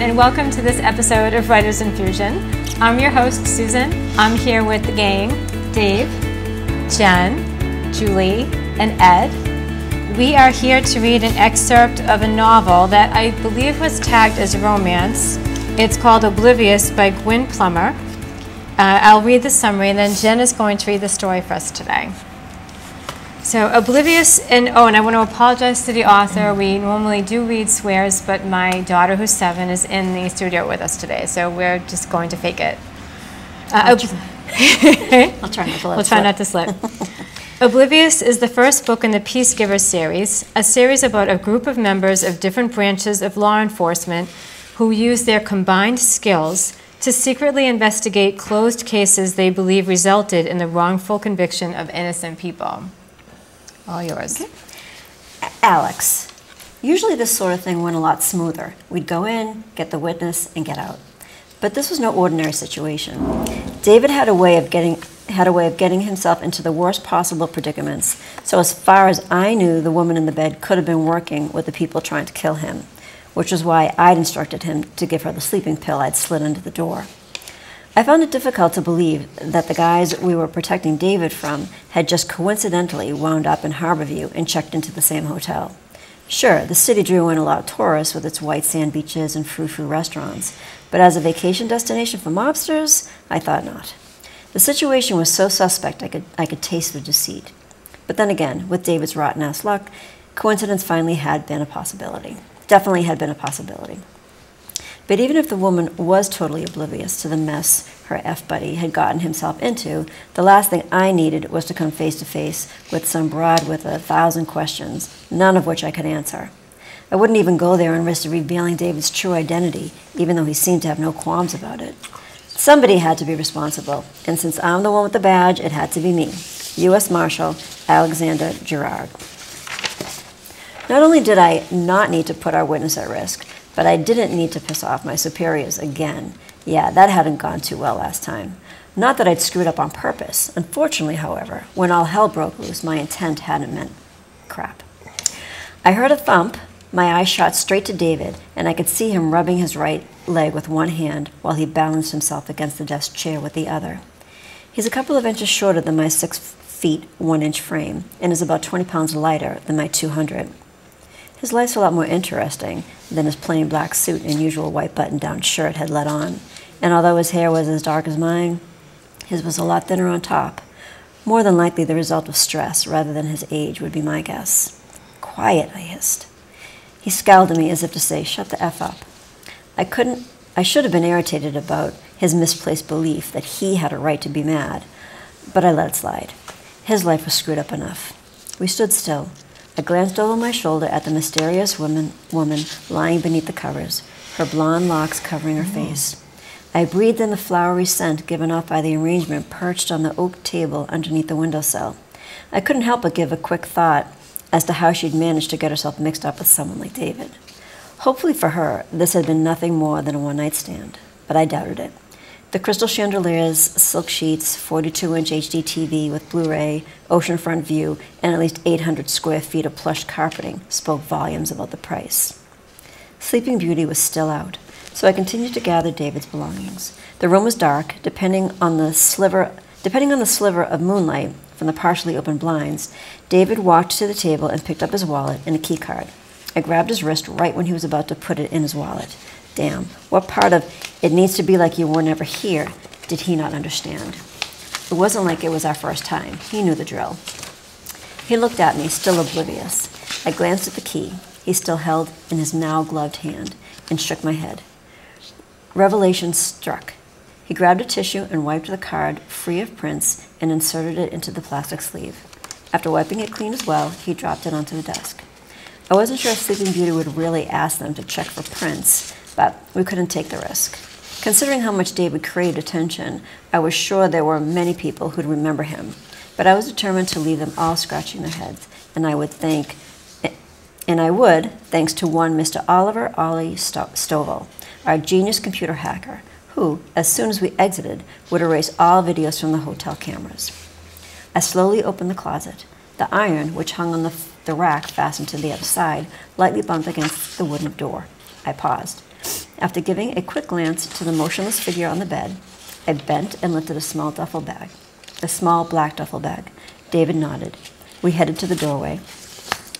Everyone, and welcome to this episode of Writers Infusion. I'm your host, Susan. I'm here with the gang Dave, Jen, Julie, and Ed. We are here to read an excerpt of a novel that I believe was tagged as romance. It's called Oblivious by Gwyn Plummer. Uh, I'll read the summary, and then Jen is going to read the story for us today. So Oblivious, and oh, and I want to apologize to the author. We normally do read swears, but my daughter, who's seven, is in the studio with us today, so we're just going to fake it. Uh, I'll try not to We'll try slip. not to slip. Oblivious is the first book in the Peacegiver series, a series about a group of members of different branches of law enforcement who use their combined skills to secretly investigate closed cases they believe resulted in the wrongful conviction of innocent people. All yours. Alex. Usually this sort of thing went a lot smoother. We'd go in, get the witness, and get out. But this was no ordinary situation. David had a way of getting had a way of getting himself into the worst possible predicaments. So as far as I knew, the woman in the bed could have been working with the people trying to kill him, which is why I'd instructed him to give her the sleeping pill I'd slid under the door. I found it difficult to believe that the guys we were protecting David from had just coincidentally wound up in Harborview and checked into the same hotel. Sure, the city drew in a lot of tourists with its white sand beaches and frou-frou restaurants, but as a vacation destination for mobsters, I thought not. The situation was so suspect I could, I could taste the deceit. But then again, with David's rotten ass luck, coincidence finally had been a possibility. Definitely had been a possibility. But even if the woman was totally oblivious to the mess her F buddy had gotten himself into, the last thing I needed was to come face to face with some broad with a thousand questions, none of which I could answer. I wouldn't even go there and risk revealing David's true identity, even though he seemed to have no qualms about it. Somebody had to be responsible, and since I'm the one with the badge, it had to be me, U.S. Marshal Alexander Gerard. Not only did I not need to put our witness at risk, but I didn't need to piss off my superiors again. Yeah, that hadn't gone too well last time. Not that I'd screwed up on purpose. Unfortunately, however, when all hell broke loose, my intent hadn't meant crap. I heard a thump, my eye shot straight to David, and I could see him rubbing his right leg with one hand while he balanced himself against the desk chair with the other. He's a couple of inches shorter than my six feet one inch frame and is about 20 pounds lighter than my 200. His life's a lot more interesting than his plain black suit and usual white button down shirt had let on. And although his hair was as dark as mine, his was a lot thinner on top. More than likely the result of stress rather than his age would be my guess. Quiet, I hissed. He scowled at me as if to say, Shut the F up. I couldn't, I should have been irritated about his misplaced belief that he had a right to be mad, but I let it slide. His life was screwed up enough. We stood still. I glanced over my shoulder at the mysterious woman, woman lying beneath the covers, her blonde locks covering her face. I breathed in the flowery scent given off by the arrangement perched on the oak table underneath the windowsill. I couldn't help but give a quick thought as to how she'd managed to get herself mixed up with someone like David. Hopefully for her, this had been nothing more than a one night stand, but I doubted it. The crystal chandeliers, silk sheets, 42 inch HD TV with Blu ray, oceanfront view, and at least 800 square feet of plush carpeting spoke volumes about the price. Sleeping Beauty was still out, so I continued to gather David's belongings. The room was dark, depending on the sliver, depending on the sliver of moonlight from the partially open blinds. David walked to the table and picked up his wallet and a key card. I grabbed his wrist right when he was about to put it in his wallet. Damn, what part of it needs to be like you were never here did he not understand? It wasn't like it was our first time. He knew the drill. He looked at me, still oblivious. I glanced at the key he still held in his now gloved hand and shook my head. Revelation struck. He grabbed a tissue and wiped the card free of prints and inserted it into the plastic sleeve. After wiping it clean as well, he dropped it onto the desk. I wasn't sure if Sleeping Beauty would really ask them to check for prints, but we couldn't take the risk. Considering how much David craved attention, I was sure there were many people who'd remember him, but I was determined to leave them all scratching their heads, and I would thank, and I would, thanks to one Mr. Oliver Ollie Sto- Stovall, our genius computer hacker, who, as soon as we exited, would erase all videos from the hotel cameras. I slowly opened the closet. The iron, which hung on the, the rack fastened to the other side, lightly bumped against the wooden door. I paused. After giving a quick glance to the motionless figure on the bed, I bent and lifted a small duffel bag, a small black duffel bag. David nodded. We headed to the doorway.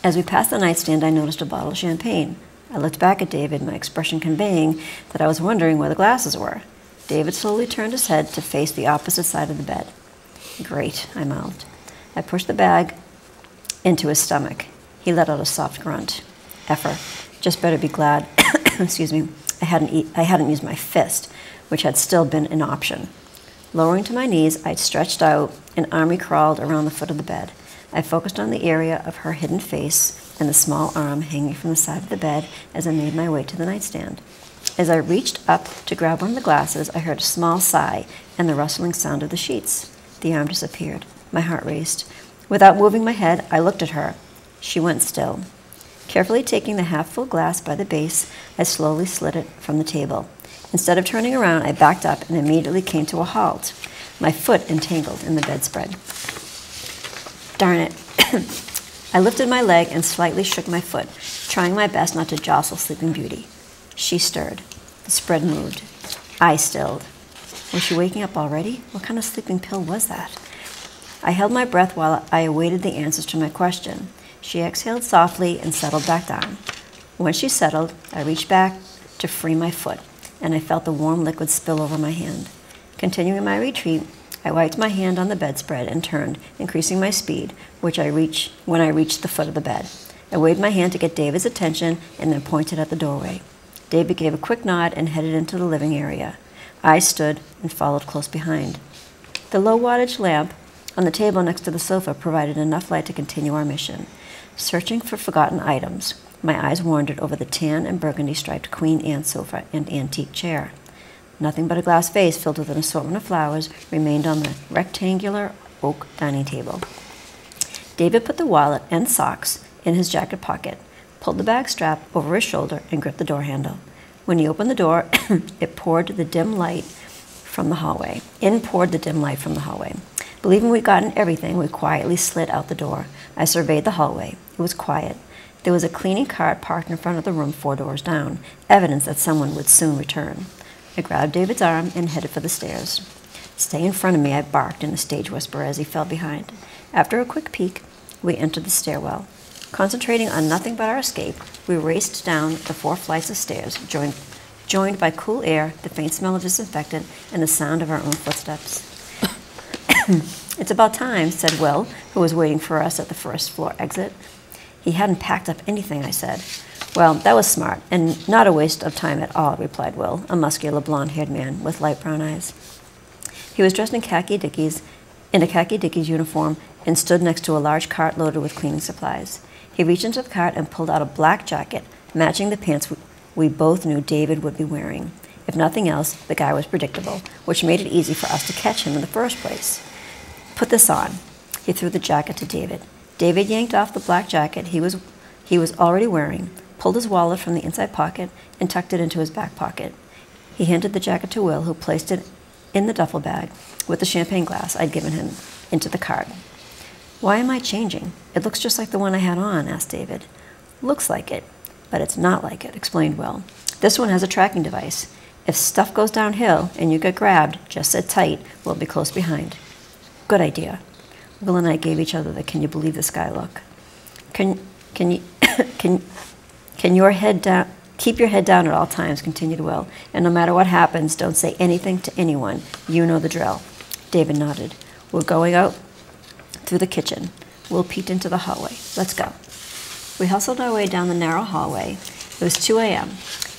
As we passed the nightstand, I noticed a bottle of champagne. I looked back at David, my expression conveying that I was wondering where the glasses were. David slowly turned his head to face the opposite side of the bed. Great, I mouthed. I pushed the bag into his stomach. He let out a soft grunt. Effer, just better be glad, excuse me, I hadn't, I hadn't used my fist, which had still been an option. Lowering to my knees, I stretched out and army crawled around the foot of the bed. I focused on the area of her hidden face and the small arm hanging from the side of the bed as I made my way to the nightstand. As I reached up to grab one of the glasses, I heard a small sigh and the rustling sound of the sheets. The arm disappeared. My heart raced. Without moving my head, I looked at her. She went still. Carefully taking the half full glass by the base, I slowly slid it from the table. Instead of turning around, I backed up and immediately came to a halt, my foot entangled in the bedspread. Darn it. I lifted my leg and slightly shook my foot, trying my best not to jostle Sleeping Beauty. She stirred. The spread moved. I stilled. Was she waking up already? What kind of sleeping pill was that? I held my breath while I awaited the answers to my question. She exhaled softly and settled back down. When she settled, I reached back to free my foot, and I felt the warm liquid spill over my hand. Continuing my retreat, I wiped my hand on the bedspread and turned, increasing my speed, which I reached when I reached the foot of the bed. I waved my hand to get David's attention and then pointed at the doorway. David gave a quick nod and headed into the living area. I stood and followed close behind. The low wattage lamp on the table next to the sofa provided enough light to continue our mission. Searching for forgotten items, my eyes wandered over the tan and burgundy striped Queen Anne sofa and antique chair. Nothing but a glass vase filled with an assortment of flowers remained on the rectangular oak dining table. David put the wallet and socks in his jacket pocket, pulled the bag strap over his shoulder, and gripped the door handle. When he opened the door, it poured the dim light from the hallway. In poured the dim light from the hallway. Believing we'd gotten everything, we quietly slid out the door. I surveyed the hallway. It was quiet. There was a cleaning cart parked in front of the room four doors down, evidence that someone would soon return. I grabbed David's arm and headed for the stairs. Stay in front of me, I barked in a stage whisper as he fell behind. After a quick peek, we entered the stairwell. Concentrating on nothing but our escape, we raced down the four flights of stairs, joined, joined by cool air, the faint smell of disinfectant, and the sound of our own footsteps. Hmm. it's about time, said Will, who was waiting for us at the first floor exit. He hadn't packed up anything, I said. Well, that was smart, and not a waste of time at all, replied Will, a muscular blond haired man with light brown eyes. He was dressed in khaki dickies, in a khaki dickies uniform, and stood next to a large cart loaded with cleaning supplies. He reached into the cart and pulled out a black jacket, matching the pants we both knew David would be wearing. If nothing else, the guy was predictable, which made it easy for us to catch him in the first place. Put this on. He threw the jacket to David. David yanked off the black jacket he was, he was already wearing, pulled his wallet from the inside pocket, and tucked it into his back pocket. He handed the jacket to Will, who placed it in the duffel bag with the champagne glass I'd given him into the cart. Why am I changing? It looks just like the one I had on, asked David. Looks like it, but it's not like it, explained Will. This one has a tracking device. If stuff goes downhill and you get grabbed, just sit tight. We'll be close behind. Good idea. Will and I gave each other the can you believe this guy look. Can, can, you, can, can your head down, keep your head down at all times, continued Will, and no matter what happens, don't say anything to anyone. You know the drill. David nodded. We're going out through the kitchen. Will peeked into the hallway. Let's go. We hustled our way down the narrow hallway. It was 2 a.m.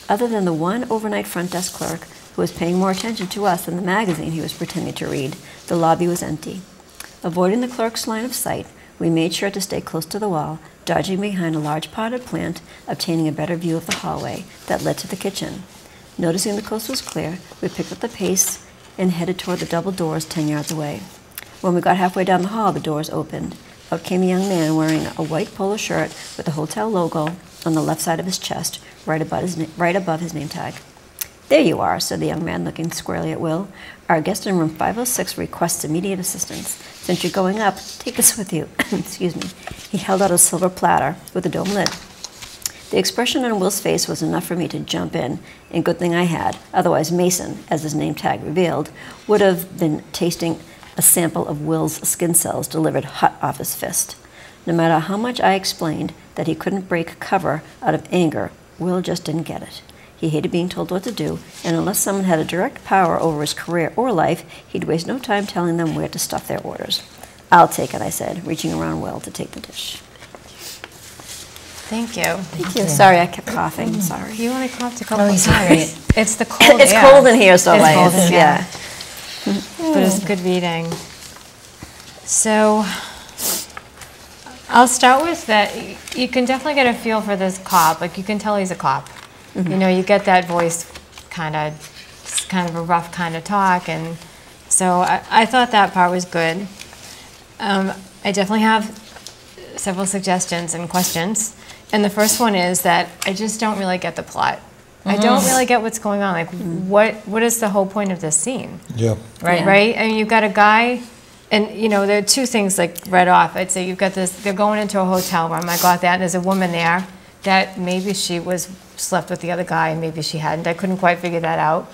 Other than the one overnight front desk clerk who was paying more attention to us than the magazine he was pretending to read, the lobby was empty. Avoiding the clerk's line of sight, we made sure to stay close to the wall, dodging behind a large potted plant, obtaining a better view of the hallway that led to the kitchen. Noticing the coast was clear, we picked up the pace and headed toward the double doors ten yards away. When we got halfway down the hall, the doors opened. Out came a young man wearing a white polo shirt with the hotel logo on the left side of his chest, right above his, right above his name tag. There you are, said the young man, looking squarely at Will. Our guest in room 506 requests immediate assistance. Since you're going up, take this with you. Excuse me. He held out a silver platter with a dome lid. The expression on Will's face was enough for me to jump in, and good thing I had. Otherwise, Mason, as his name tag revealed, would have been tasting a sample of Will's skin cells delivered hot off his fist. No matter how much I explained that he couldn't break cover out of anger, Will just didn't get it. He hated being told what to do, and unless someone had a direct power over his career or life, he'd waste no time telling them where to stuff their orders. I'll take it, I said, reaching around Will to take the dish. Thank you. Thank you. Sorry, I kept coughing. Mm. Sorry. You only coughed a couple Oh, of he's all times. It's the cold It's air. cold in here, so It's like, cold in it's- here. yeah. But it's good reading. So I'll start with that. You can definitely get a feel for this cop. Like you can tell he's a cop. You know, you get that voice kind of, it's kind of a rough kind of talk. And so I, I thought that part was good. Um, I definitely have several suggestions and questions. And the first one is that I just don't really get the plot. I don't really get what's going on. Like, what what is the whole point of this scene? Yeah. Right. Right? I mean, you've got a guy, and you know, there are two things like right off. I'd say you've got this, they're going into a hotel room. I got that, and there's a woman there that maybe she was slept with the other guy, and maybe she hadn't. I couldn't quite figure that out.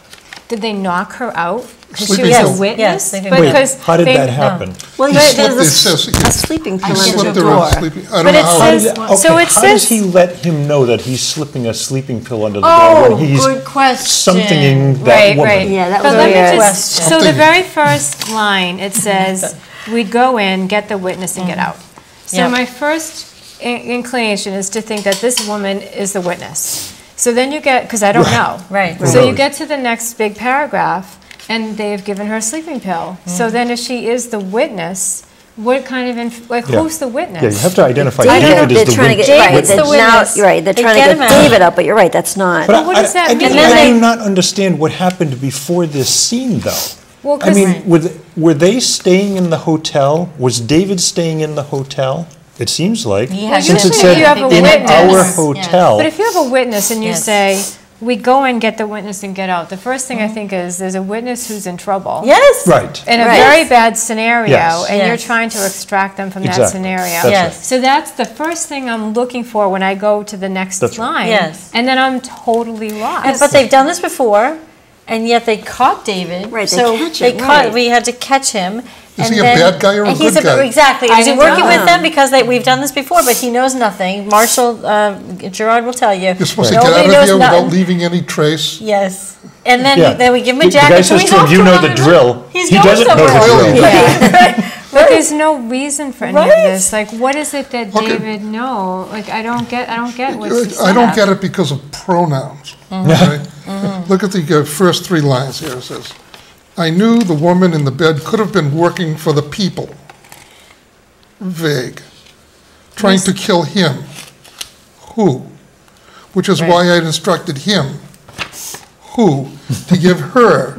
Did they knock her out? Because she Sleeping was pill. a witness? Yes, they did. But Wait, because how did they- that happen? Well, He there's slipped- a, it a sleeping pill under the her door. in sleeping, I don't But know it how. says- he- Okay, So it how does says- he let him know that he's slipping a sleeping pill under the Oh, door when he's good question. somethinging that Right, woman? right. Yeah, that But was let me weird. just- So the Something- very first line, it says, we go in, get the witness and get mm. out. So Yep. my first in- inclination is to think that this woman is the witness. So then you get, because I don't know. Right. So you get to the next big paragraph, and they've given her a sleeping pill. Mm-hmm. So then if she is the witness, what kind of, inf- like, Yeah. who's the witness? Yeah, you have to identify David, David they're the trying to witness. get, right, David's they're the now, witness. you're right, they're They trying to get get him out. David up, but you're right, that's not. But what I- does that I, mean? I, I Like- do not understand what happened before this scene, though. Well, I 'cause- mean, were, th- were they staying in the hotel? Was David staying in the hotel? It seems like. He had Since it usually said you have a in witness- our Yes. hotel. But if you have a witness and you Yes. say, we go and get the witness and get out, the first thing I think is there's a witness who's in trouble. Yes. Right. In a Right. very bad scenario, Yes. and you're trying to extract them from that scenario. That's right. Yes. So that's the first thing I'm looking for when I go to the next That's right. line. Yes. And then I'm totally lost. And- But they've done this before, and yet they caught David. Right, they so catch they caught. right. We had to catch him. Is and he a then- bad guy or a he's good guy? Exactly. Is he working know. with them because they, we've done this before? But he knows nothing. Marshal uh, Gerard will tell you. You're supposed to get nobody out of knows here without nothing. leaving any trace. Yes. And then, Yeah. we, then we give him a The- the jacket. guy so says to him, "You know the drill." He's He doesn't know the drill. Yeah. But there's no reason for any of this. Like, what is it that Okay. David know? Like, I don't get. I don't get what's I don't get it because of pronouns. Mm-hmm. okay? Look at the uh, first three lines here. It says, "I knew the woman in the bed could have been working for the people." Vague. Trying to kill him. Who? Which is why I instructed him. Who? To give her.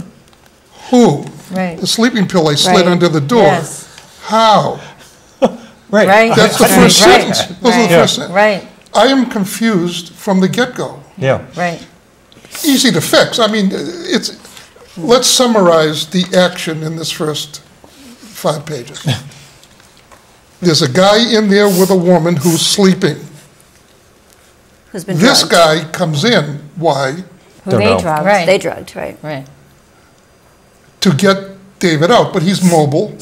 Who? Right. The sleeping pill I slid Right. under the door. Yes. How? Right. Right. That's the Right, first right, sentence. Those are the right. first sentences. Right. I am confused from the get-go. Yeah. Right. Easy to fix. I mean, it's, let's summarize the action in this first five pages. There's a guy in there with a woman who's sleeping. Who's been This drugged. guy comes in, why? Who Don't they know. drugged. Right. They drugged, right. Right. To get David out, but he's mobile.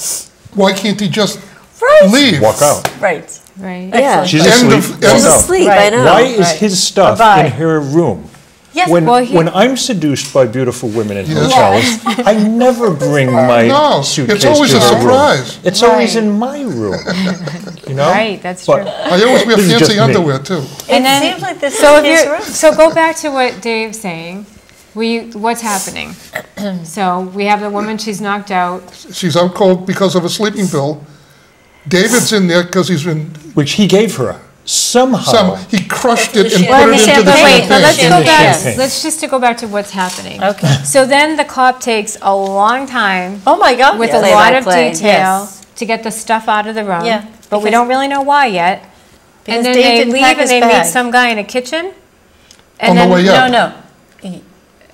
Why can't he just Right. leave? Walk out. Right. Right. Yeah. She's End asleep. of- walk end She's of- out. asleep, I Right. know. Why is Right. his stuff Bye-bye. in her room? Yes. When, Well, he- when I'm seduced by beautiful women in Yes. hotels, I never bring my No, suitcase it's always to a her room. surprise. It's always in my room, you know? Right, that's But- true. I always wear This is just fancy underwear, too. It then- seems like this So is if the case you're, so go back to what Dave's saying. We, what's happening? So we have the woman, she's knocked out. She's out cold because of a sleeping pill. David's in there because he's been, Which he gave her somehow. some, he crushed it and Well, put it into the But wait, but let's champagne. go back, let's just to go back to what's happening. Okay. So then the cop takes a long time Oh my God. with yes. a lot of play. detail Yes. to get the stuff out of the room. Yeah, But we don't really know why yet. Because And then Dave they leave and his they meet some guy in a kitchen. On And the then, way No, up. no.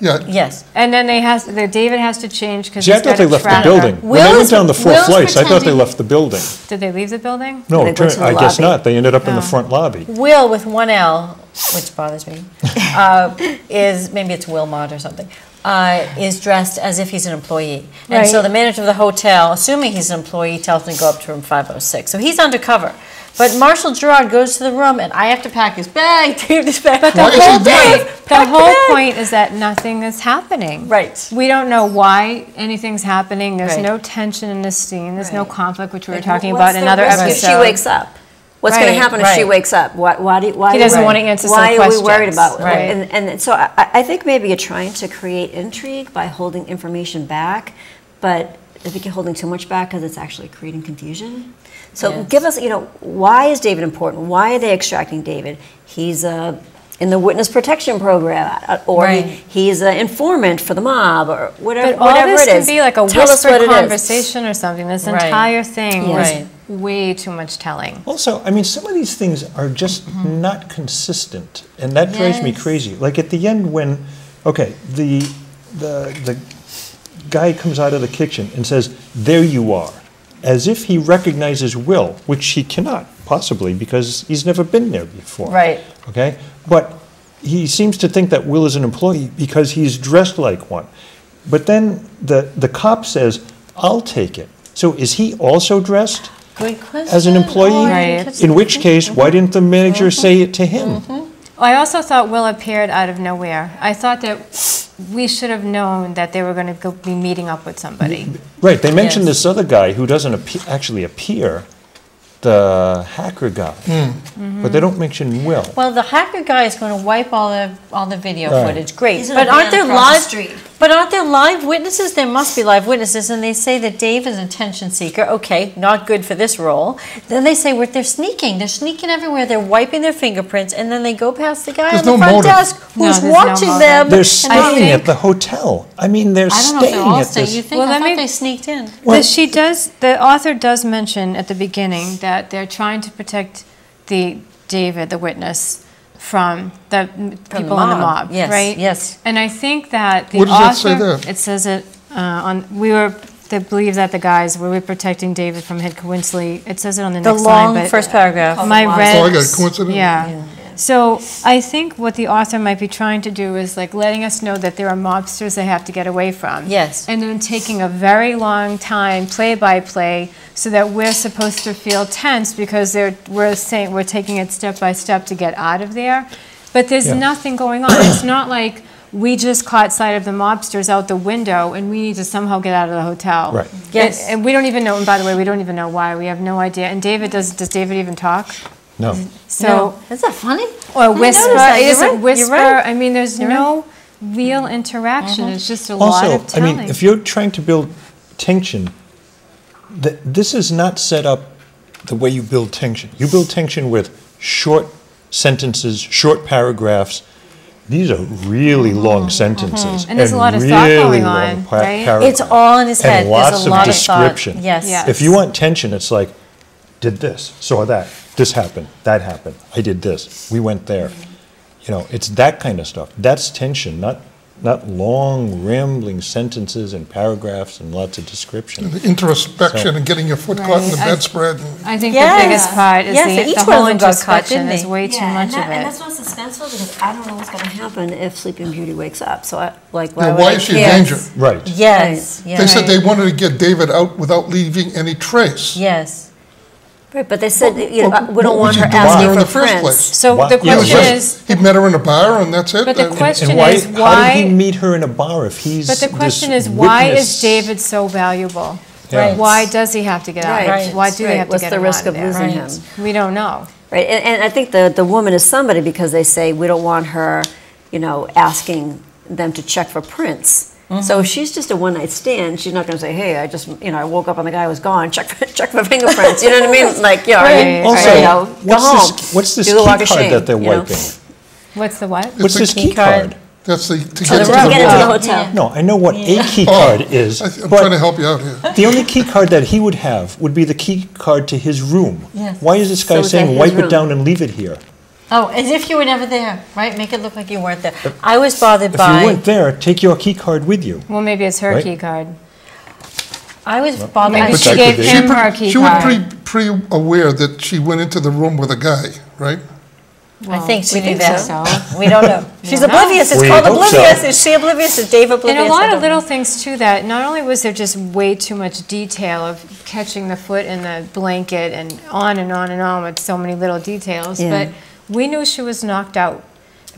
Yeah, Yes. and then they has, the David has to change because See, he's I thought they left the tracker. building. When they went down the four Will's flights, I thought they pretending- left the building. Did they leave the building? No, They go turn- to the I guess lobby. not. They ended up in the front lobby. Will with one L which bothers me, uh, is maybe it's Wilmot or something. Uh, is dressed as if he's an employee, and so Right. the manager of the hotel, assuming he's an employee, tells him to go up to room 506. So he's undercover. But Marshal Gerard goes to the room, and I have to pack his bag, take his bag. But Why is he there? The whole point is that nothing is happening. Right. We don't know why anything's happening. There's Right. no tension in this scene. There's no conflict, which we were Like, talking about in the another episode. She wakes up. What's going to happen if she wakes up? Why, why do, why He doesn't Right. want to answer Why some are we worried about? Right. And, and so I, I think maybe you're trying to create intrigue by holding information back, but I think you're holding too much back because it's actually creating confusion. So Yes. give us, you know, why is David important? Why are they extracting David? He's uh, in the witness protection program, uh, or he- he's an informant for the mob, or whatever, But all whatever this it could is. be like a Tell us what whispered conversation or something. This Right. entire thing Yes. was Right. way too much telling. Also, I mean, some of these things are just not consistent, and that drives me crazy. Like at the end, when, okay, the the the guy comes out of the kitchen and says, "There you are," as if he recognizes Will, which he cannot possibly because he's never been there before. Right. Okay, but he seems to think that Will is an employee because he's dressed like one. But then the the cop says, "I'll take it." So is he also dressed? As an employee? Oh, I didn't Right. In which case, why didn't the manager mm-hmm. say it to him? Mm-hmm. Oh, I also thought Will appeared out of nowhere. I thought that we should have known that they were going to be meeting up with somebody. Right, they mentioned Yes. this other guy who doesn't appe- actually appear, the hacker guy, hmm. but they don't mention Will. Well, the hacker guy is going to wipe all the all the video Right. footage. Great, He's but aren't there across the live? But aren't there live witnesses? There must be live witnesses, and they say that Dave is an attention seeker. Okay, not good for this role. Then they say well, they're sneaking. They're sneaking everywhere. They're wiping their fingerprints, and then they go past the guy There's on the no front motive. desk who's no watching motive. them. They're and staying at the hotel. I mean, they're I don't know if they're staying all at staying. You this. think? Well, I let thought me- they sneaked in. But she does, the author does mention at the beginning that they're trying to protect the David, the witness, from the m- people in the mob. mob, Yes, right? yes. And I think that the Where does that say author, that? it says it uh, on, we were, they believe that the guys, we were protecting David from Head Coinsley. It says it on the The next line, long but. first paragraph. My red. Oh, I got it. Coincidence? Yeah. So I think what the author might be trying to do is like letting us know that there are mobsters they have to get away from. Yes. And then taking a very long time, play by play, so that we're supposed to feel tense because they're, we're saying, we're taking it step by step to get out of there. But there's Yeah. nothing going on. It's not like we just caught sight of the mobsters out the window and we need to somehow get out of the hotel. Right. Yes. And, and we don't even know, and by the way, we don't even know why. We have no idea. And David, does, does David even talk? No. So. no. is that funny? Or whisper, that. isn't right. You're whisper, right. I mean, there's You're no real interaction, it's just a lot Also, of I mean, if you're trying to build tension, th- this is not set up the way you build tension. You build tension with short sentences, short paragraphs. These are really long sentences. Mm-hmm. And there's a lot of thought really going long on, pa- right? paragraphs. It's all in his head. And head. lots There's a of lot description. of thought. Yes. Yeah. If you want tension, it's like, did this, saw that, this happened, that happened, I did this, we went there. You know, it's that kind of stuff. That's tension, not, not long rambling sentences and paragraphs and lots of description. The Introspection and getting your foot caught in the Right, I- bedspread. and- I think Yes. the biggest part is Yes, the, each the one of whole them introspection is they? way too much and, that, of and that's not suspenseful because I don't know what's going to happen if Sleeping Beauty wakes up. So, I, like, why, Yeah, why I is she in care? danger? Right. Yes. They said they wanted to get David out without leaving any trace. Yes. Right, but they said that, you know, Well, we don't want her asking in for the first prints. place? So Why- the Yeah, He question just- is, He met her in a bar and that's it? But the question And why, is how did why, he meet her in a bar if he's but the question is, why is? David so valuable? Yeah. Why does he have to get out? Right. Why do they Right. have to What's get the risk out of of there? losing Right. him? We don't know. Right, and, and I think the, the woman is somebody because they say we don't want her, you know, asking them to check for prints. So if she's just a one night stand, she's not going to say, "Hey, I just, you know, I woke up and the guy was gone. Check for, check for fingerprints." You know what I mean? Like, you know, I mean, Right. Also, you know, go what's home. this, what's this key the walk of card shame, that they're you know? wiping? What's the what? What's a this key key card. card? That's the, to the get to room. the Get into the room. hotel. No, I know what a key Oh, card is, I, I'm but trying to help you out here. The only key card that he would have would be the key card to his room. Yes. Why is this guy So saying his wipe it down and leave it here? Oh, as if you were never there, right? Make it look like you weren't there. I was bothered If by. you weren't there, take your key card with you. Well, maybe it's her Right. key card. I was bothered. Maybe she that gave him pre- her key card. She was card. pretty, pretty aware that she went into the room with a guy, right? I think she we knew think that. so. We don't know. She's don't know. oblivious. It's We called hope so. oblivious. Is she oblivious? Is Dave oblivious? And a lot of little know. things too that not only was there just way too much detail of catching the foot in the blanket and on and on and on with so many little details, Yeah. but we knew she was knocked out.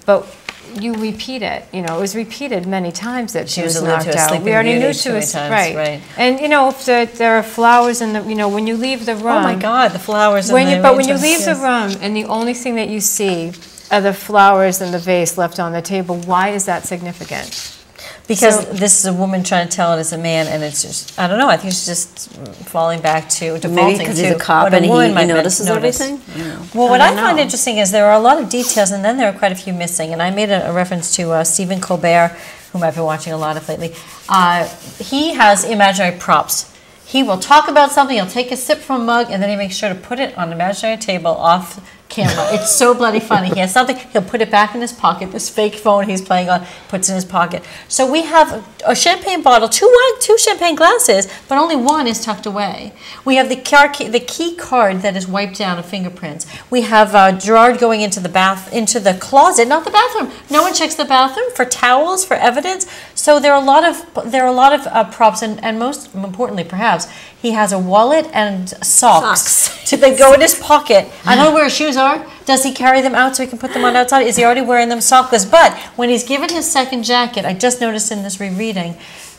But you repeat it, you know, it was repeated many times that she, She was was knocked out. We already knew she was times, right. right. And you know, if there, there are flowers in the, you know, when you leave the room. Oh my God, the flowers. When you, the but when you leave the room and the only thing that you see are the flowers and the vase left on the table, why is that significant? Because So- this is a woman trying to tell it as a man, and it's just, I don't know, I think she's just falling back to, defaulting Maybe because he's to a cop what a and he, he might notices notice. everything. Yeah. Well, what I I, find interesting is there are a lot of details, and then there are quite a few missing. And I made a, a reference to uh, Stephen Colbert, whom I've been watching a lot of lately. Uh, he has imaginary props. He will talk about something, he'll take a sip from a mug, and then he makes sure to put it on an imaginary table off camera. It's so bloody funny. He has something, he'll put it back in his pocket. This fake phone he's playing on puts in his pocket. So we have a champagne bottle, two two champagne glasses, but only one is tucked away. We have the car key, the key card that is wiped down of fingerprints. We have uh, Gerard going into the bath, into the closet, not the bathroom. No one checks the bathroom for towels, for evidence. So there are a lot of there are a lot of uh, props, and, and most importantly, perhaps, he has a wallet and socks, Socks. to they go in his pocket. I don't know where his shoes are. Does he carry them out so he can put them on outside? Is he already wearing them sockless? But when he's given his second jacket, I just noticed in this rereading,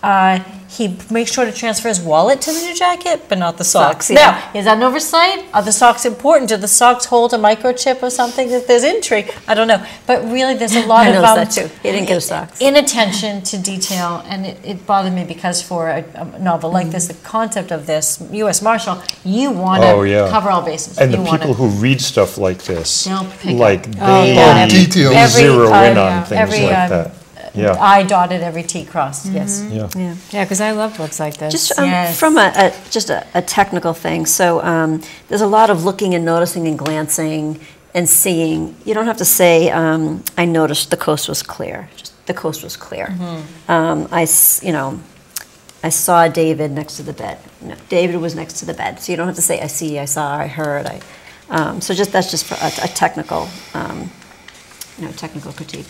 uh, he makes sure to transfer his wallet to the new jacket, but not the socks. Socks, yeah. Now, is that an oversight? Are the socks important? Do the socks hold a microchip or something? That There's intrigue. I don't know. But really, there's a lot I of um, that too. He didn't get socks. inattention to detail, and it, it bothered me because for a, a novel like this, the concept of this U.S. Marshal, you want to Oh, yeah. cover all bases. And you the people who read stuff like this, pick like up. They. Oh, details. they Every- zero uh, in yeah, on things every, like um, that. Yeah. I dotted every T crossed. Yes. Yeah. Yeah. Yeah, because I love books like this. Just um, Yes. from a, a just a, a technical thing. So um, there's a lot of looking and noticing and glancing and seeing. You don't have to say, um, "I noticed the coast was clear." Just the coast was clear. Mm-hmm. Um, I, s- you know, I saw David next to the bed. No, David was next to the bed. So you don't have to say, "I see," "I saw," "I heard." I. Um, so just that's just for a, a technical, um, you know, technical critique.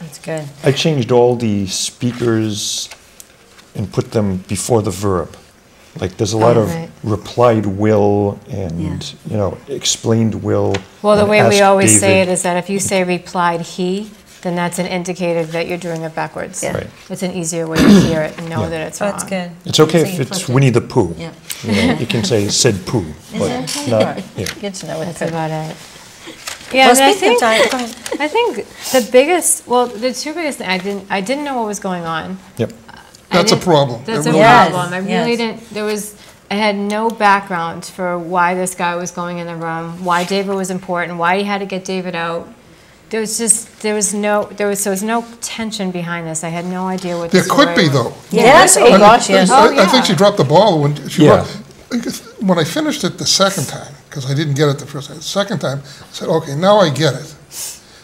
That's good. I changed all the speakers and put them before the verb. Like, there's a lot Oh, of right. replied will and, you know, explained will. Well, the way we asked always say it is that if you say replied he, then that's an indicator that you're doing it backwards. Yeah. Right. It's an easier way to hear it and know Yeah. that it's wrong. That's good. It's okay So if it's flipped it. Winnie the Pooh. Yeah. You know, you can say said Pooh, but not, yeah. Good to know. What That's it about it. Yeah, Well, and I speaking of think, diet, go ahead. I think the biggest, well, the two biggest, thing I didn't, I didn't know what was going on. Yep. Uh, I That's a problem. That's It a really is. problem. I really yes. didn't, there was, I had no background for why this guy was going in the room, why David was important, why he had to get David out. There was just, there was no, there was, there was no tension behind this. I had no idea what the There could be, was. though. Yes. I Oh mean, gosh. Yes. I- Oh, I think she dropped the ball when she Yeah. wrote, when I finished it the second time, because I didn't get it the first time, the second time, I said, okay, now I get it.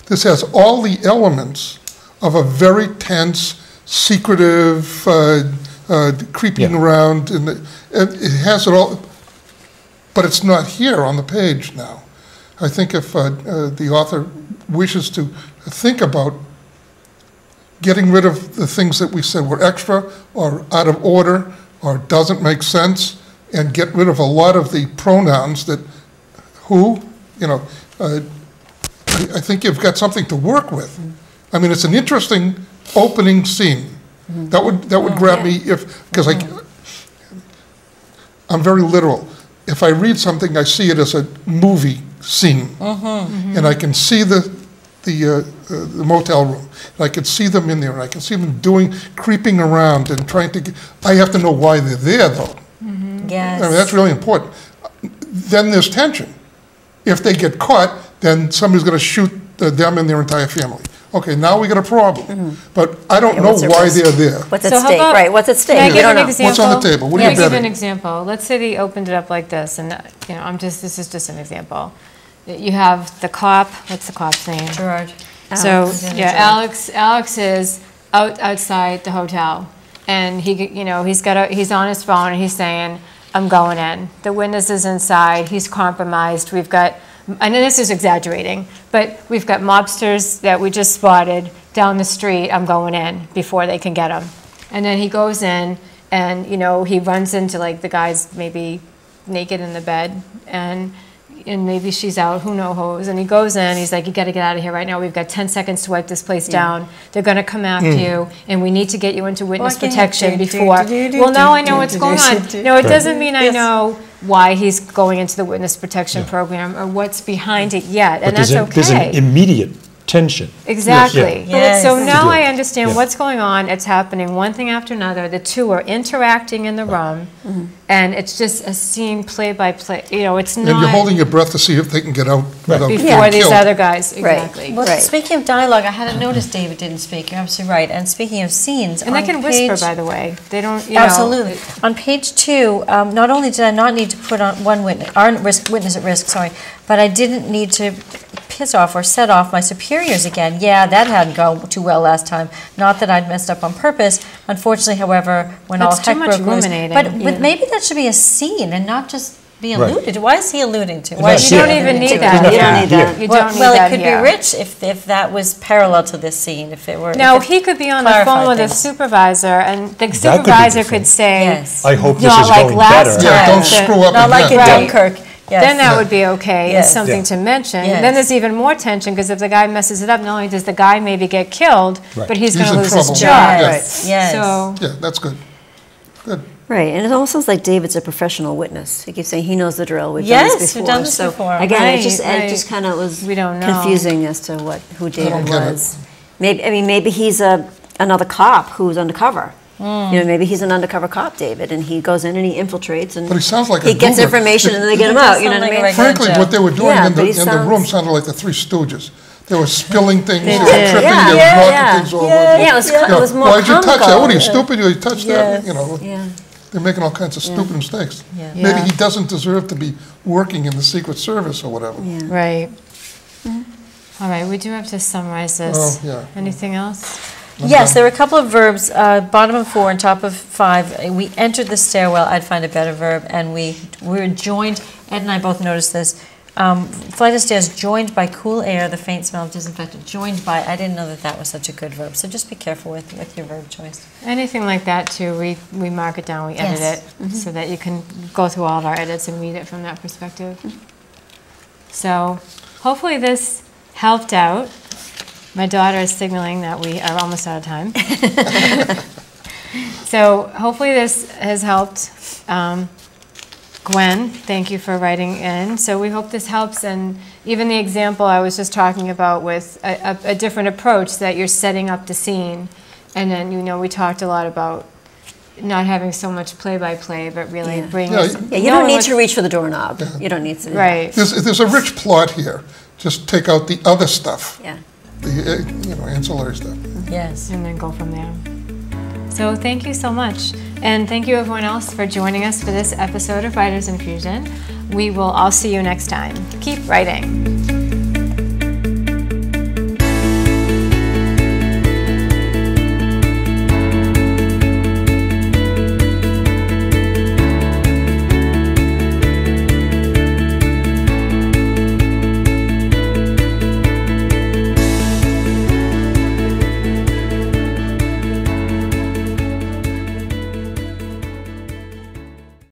This has all the elements of a very tense, secretive, uh, uh, creeping Yeah. around, and it it has it all, but it's not here on the page now. I think if uh, uh, the author wishes to think about getting rid of the things that we said were extra or out of order or doesn't make sense, and get rid of a lot of the pronouns that who, you know, uh, I I think you've got something to work with. I mean, it's an interesting opening scene. That would, that would grab me if, because I, I'm very literal. If I read something, I see it as a movie scene. And I can see the, the uh, uh, the motel room. And I can see them in there, and I can see them doing, creeping around and trying to, get- I have to know why they're there, though. Yes. I mean, that's really important. Then there's tension. If they get caught, then somebody's going to shoot uh, them and their entire family. Okay, now we got a problem. But I don't Yeah, know why risk? they're there. What's at So how stake, about- right? What's at stake? Can I We give don't an know. example? What's on the table? What are you give an example? Let's say they opened it up like this, and, uh, you know, I'm just, this is just an example. You have the cop, what's the cop's name? Gerard. So, Alex. yeah, Alex, Alex is out, outside the hotel, and he, you know, he's got a, he's on his phone, and he's saying, I'm going in. The witness is inside, he's compromised, we've got and this is exaggerating, but we've got mobsters that we just spotted down the street. I'm going in before they can get him. And then he goes in and, you know, he runs into like the guy's maybe naked in the bed and and maybe she's out, who knows? And he goes in, he's like, you gotta get out of here right now. We've got 10 seconds to wipe this place down. They're gonna come after hmm. you, and we need to get you into witness Walking protection do, do, before. do, do, Well, now do, I know do, what's do, going do, on. do. No, it doesn't mean I know why he's going into the witness protection program or what's behind it yet, But and there's that's an- There's an immediate tension. Exactly. Yes. So Yes. now Yeah. I understand Yeah. what's going on. It's happening one thing after another. The two are interacting in the room, mm-hmm. And it's just a scene play by play. You know, it's not. And you're holding your breath to see if they can get out without being before these killed. other guys. Right. Exactly. Well, Right. speaking of dialogue, I hadn't noticed David didn't speak. You're absolutely right. And speaking of scenes, And they on can whisper, by the way. They don't, you know. Absolutely. On page two, um, not only did I not need to put on one witness, our risk, witness at risk, sorry, but I didn't need to piss off or set off my superiors again. Yeah, that hadn't gone too well last time. Not that I'd messed up on purpose. Unfortunately, however, when all That's too heck much broke loose. ruminating. But, but maybe that should be a scene and not just be Right. alluded to. Why is he alluding to? Why You he don't even need that. You don't need that. You Well, don't need well, that it could here. be rich if, if that was parallel to this scene, if it were. if No, it he could be on the phone with a things. supervisor, and the be supervisor different. could say, Yes. I hope this Not is like going last better. time. Yeah, don't Right. screw up Not like in again. Right. Dunkirk. Yes. Then that would be okay, Yes. as something Yeah. to mention. Yes. Then there's even more tension, because if the guy messes it up, not only does the guy maybe get killed, Right. but he's He's gonna in lose his trouble. job. Yes, yes. So, Yeah, that's good. Good. Right, and it almost sounds like David's a professional witness. He keeps saying he knows the drill. We've Yes, done this we've before. done this so before. again, Right, it just right. it just kind of was We don't know. confusing as to what who David don't get it. was. Maybe I mean maybe he's a another cop who's undercover. Hmm. You know, maybe he's an undercover cop, David, and he goes in and he infiltrates and But he sounds like a he gets goober. information and then they get him out. You know what I mean? regular- Frankly, what they were doing Yeah, in the, but he in the room sounded like the Three Stooges. They were spilling things, they They were tripping, Yeah, they were yeah, knocking yeah. things over. Yeah, it was, You co- know, it was more Why'd you touch that? What are you, stupid? You touched that? You know, Yeah. They're making all kinds of stupid mistakes. Yeah. Maybe he doesn't deserve to be working in the Secret Service or whatever. Yeah. right. All right, we do have to summarize this. Oh, yeah. Anything else? Yes, there were a couple of verbs, uh, bottom of four and top of five. We entered the stairwell, I'd find a better verb, and we, we were joined, Ed and I both noticed this. Um, Flight of stairs joined by cool air, the faint smell of disinfectant. Joined by, I didn't know that that was such a good verb, so just be careful with, with your verb choice. Anything like that too, we, we mark it down, we edit Yes. it, so that you can go through all of our edits and read it from that perspective. So hopefully this helped out. My daughter is signaling that we are almost out of time. So hopefully this has helped. Um, Gwyn, thank you for writing in. So we hope this helps, and even the example I was just talking about with a, a, a different approach that you're setting up the scene, and then you know we talked a lot about not having so much play-by-play, but really Yeah. bringing. Yeah, us- Yeah, you don't need to reach for the doorknob. You don't need to. Right. There's, there's a rich plot here. Just take out the other stuff, Yeah. the, uh, you know, ancillary stuff. Yes. and then go from there. So thank you so much. And thank you everyone else for joining us for this episode of Writers Infusion. We will all see you next time. Keep writing.